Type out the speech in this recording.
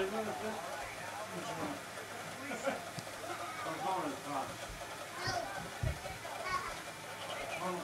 Ayrıca